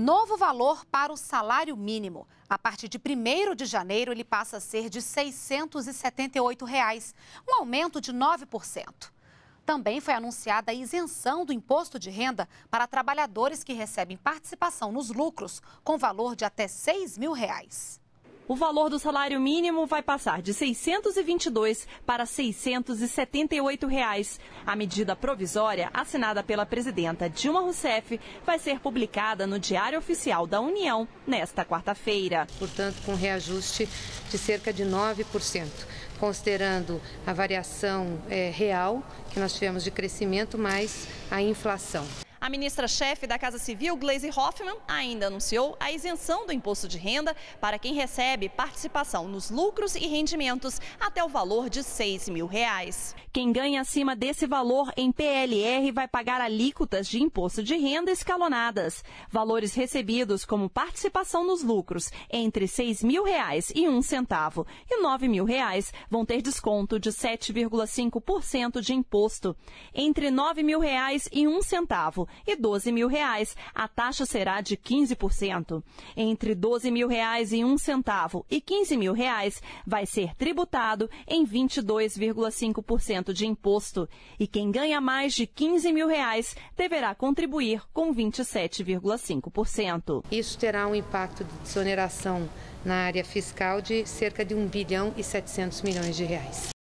Novo valor para o salário mínimo. A partir de 1 de janeiro, ele passa a ser de 678 reais, um aumento de 9%. Também foi anunciada a isenção do imposto de renda para trabalhadores que recebem participação nos lucros com valor de até 6 mil reais o valor do salário mínimo vai passar de 622 para 678 reais. A medida provisória, assinada pela presidenta Dilma Rousseff, vai ser publicada no Diário Oficial da União nesta quarta-feira. Portanto, com reajuste de cerca de 9%, considerando a variação é, real que nós tivemos de crescimento mais a inflação. A ministra-chefe da Casa Civil, Gleisi Hoffmann, ainda anunciou a isenção do imposto de renda para quem recebe participação nos lucros e rendimentos até o valor de 6 mil reais. Quem ganha acima desse valor em PLR vai pagar alíquotas de imposto de renda escalonadas. Valores recebidos como participação nos lucros entre 6 mil reais e um centavo e 9 mil reais vão ter desconto de 7,5% de imposto. Entre 9 mil reais e um centavo e 12 mil reais. A taxa será de 15%. Entre 12 mil reais e um centavo e 15 mil reais vai ser tributado em 22,5% de imposto. E quem ganha mais de 15 mil reais deverá contribuir com 27,5%. Isso terá um impacto de desoneração na área fiscal de cerca de 1 bilhão e 700 milhões de reais.